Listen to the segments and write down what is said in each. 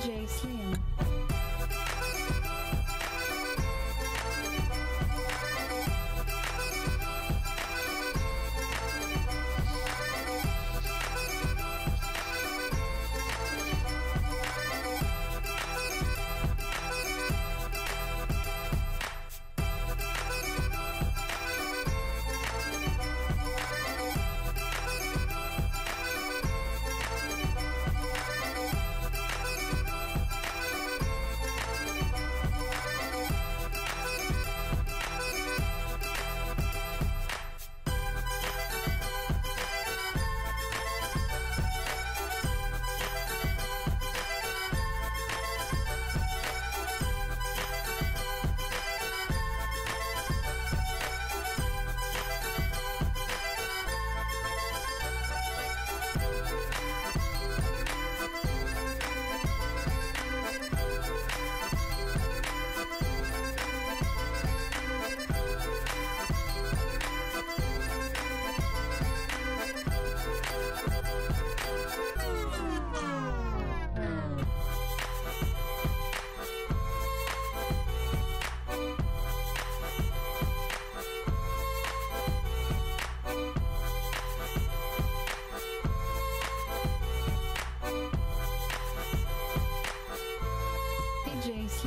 Jay Slim.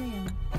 soon.